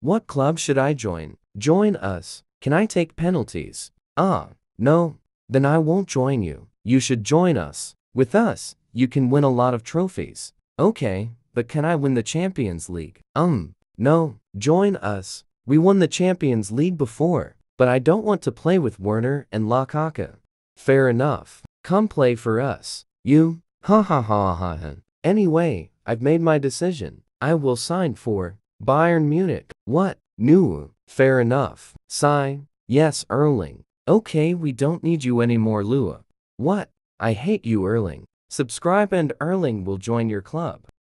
What club should I join? Join us. Can I take penalties? Ah, no. Then I won't join you. You should join us. With us, you can win a lot of trophies. Okay, but can I win the Champions League? Um, no. Join us. We won the Champions League before, but I don't want to play with Werner and Lukaku. Fair enough. Come play for us. You? Ha ha ha ha ha. Anyway, I've made my decision. I will sign for Bayern Munich. What? New. Fair enough. Sign. Yes, Erling. Okay, we don't need you anymore, Lewa. What? I hate you, Erling. Subscribe and Erling will join your club.